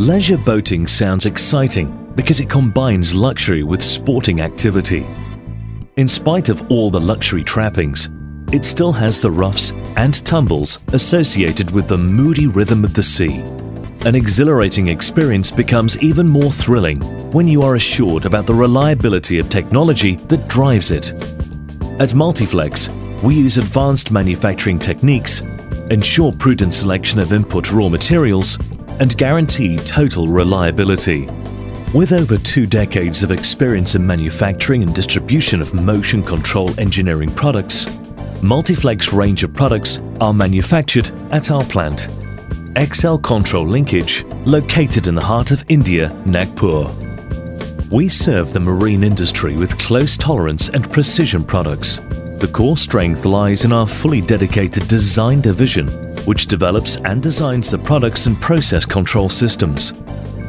Leisure boating sounds exciting because it combines luxury with sporting activity. In spite of all the luxury trappings, it still has the roughs and tumbles associated with the moody rhythm of the sea. An exhilarating experience becomes even more thrilling when you are assured about the reliability of technology that drives it. At Multiflex, we use advanced manufacturing techniques, ensure prudent selection of input raw materials, and guarantee total reliability. With over two decades of experience in manufacturing and distribution of motion control engineering products, Multiflex range of products are manufactured at our plant, Excel Control Linkage, located in the heart of India, Nagpur. We serve the marine industry with close tolerance and precision products. The core strength lies in our fully dedicated design division, which develops and designs the products and process control systems.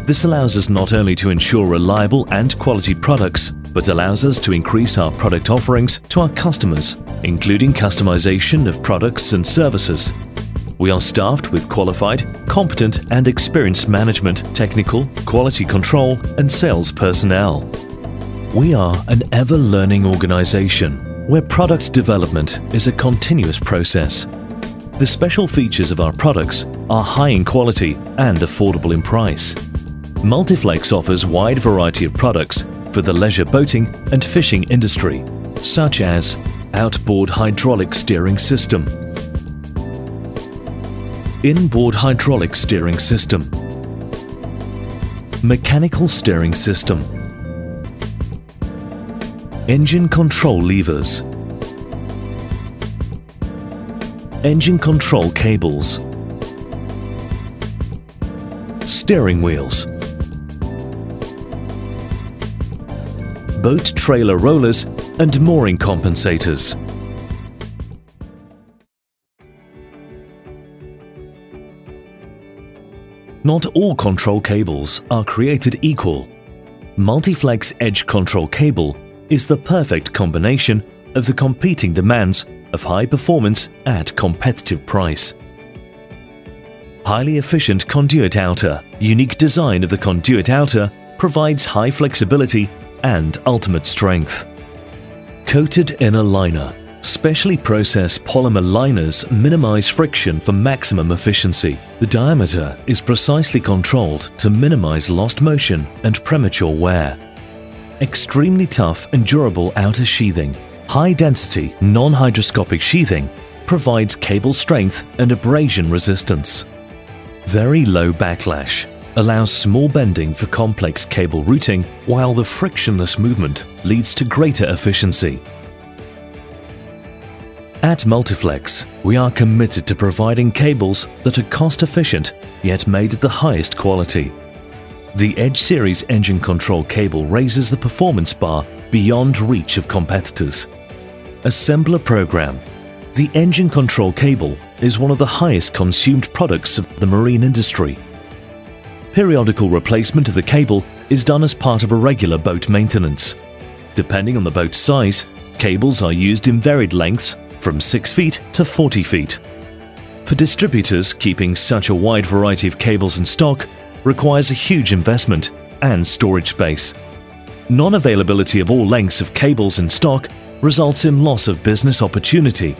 This allows us not only to ensure reliable and quality products, but allows us to increase our product offerings to our customers, including customization of products and services. We are staffed with qualified, competent and experienced management, technical, quality control and sales personnel. We are an ever-learning organization where product development is a continuous process. The special features of our products are high in quality and affordable in price. Multiflex offers wide variety of products for the leisure boating and fishing industry, such as outboard hydraulic steering system, inboard hydraulic steering system, mechanical steering system, engine control levers, engine control cables, steering wheels, boat trailer rollers and mooring compensators. Not all control cables are created equal. Multiflex Edge Control Cable is the perfect combination of the competing demands of high performance at competitive price. Highly efficient conduit outer, unique design of the conduit outer provides high flexibility and ultimate strength. Coated inner liner. Specially processed polymer liners minimize friction for maximum efficiency. The diameter is precisely controlled to minimize lost motion and premature wear. Extremely tough and durable outer sheathing. High density, non-hydroscopic sheathing provides cable strength and abrasion resistance. Very low backlash allows small bending for complex cable routing, while the frictionless movement leads to greater efficiency. At Multiflex, we are committed to providing cables that are cost-efficient yet made at the highest quality. The Edge Series engine control cable raises the performance bar beyond reach of competitors. Assembler Program The engine control cable is one of the highest consumed products of the marine industry Periodical replacement of the cable is done as part of a regular boat maintenance. Depending on the boat's size, cables are used in varied lengths from 6 feet to 40 feet. For distributors, keeping such a wide variety of cables in stock requires a huge investment and storage space. Non-availability of all lengths of cables in stock results in loss of business opportunity.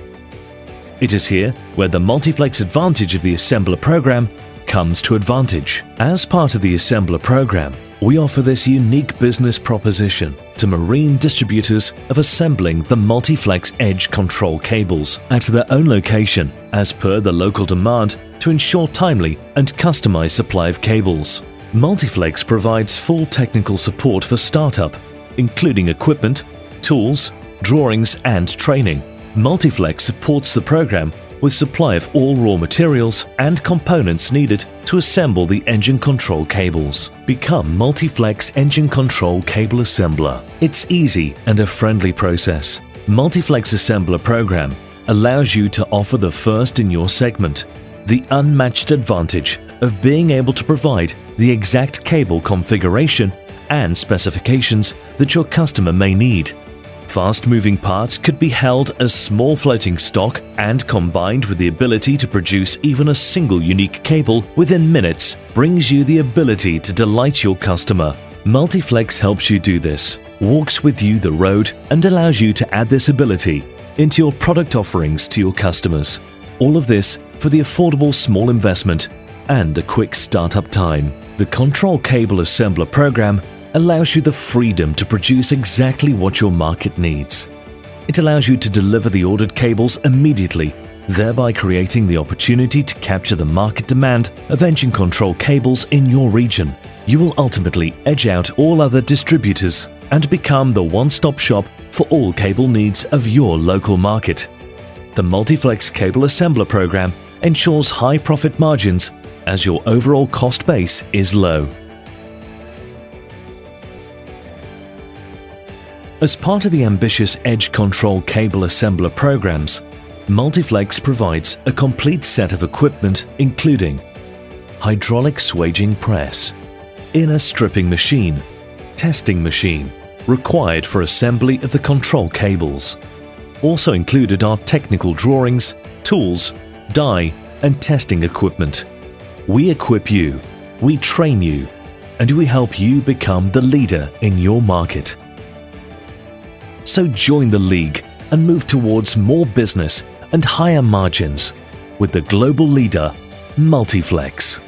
It is here where the Multiflex advantage of the assembler program comes to advantage. As part of the Assembler program, we offer this unique business proposition to marine distributors of assembling the Multiflex Edge control cables at their own location as per the local demand to ensure timely and customized supply of cables. Multiflex provides full technical support for startup, including equipment, tools, drawings and training. Multiflex supports the program with supply of all raw materials and components needed to assemble the engine control cables. Become Multiflex Engine Control Cable Assembler. It's easy and a friendly process. Multiflex Assembler program allows you to offer the first in your segment, the unmatched advantage of being able to provide the exact cable configuration and specifications that your customer may need Fast-moving parts could be held as small floating stock and combined with the ability to produce even a single unique cable within minutes brings you the ability to delight your customer. Multiflex helps you do this, walks with you the road and allows you to add this ability into your product offerings to your customers. All of this for the affordable small investment and a quick startup time. The Control Cable Assembler program allows you the freedom to produce exactly what your market needs. It allows you to deliver the ordered cables immediately, thereby creating the opportunity to capture the market demand of engine control cables in your region. You will ultimately edge out all other distributors and become the one-stop shop for all cable needs of your local market. The Multiflex Cable Assembler program ensures high profit margins as your overall cost base is low. As part of the ambitious Edge Control Cable Assembler programs, Multiflex provides a complete set of equipment including hydraulic swaging press, inner stripping machine, testing machine, required for assembly of the control cables. Also included are technical drawings, tools, die and testing equipment. We equip you, we train you, and we help you become the leader in your market. So join the league and move towards more business and higher margins with the global leader, Multiflex.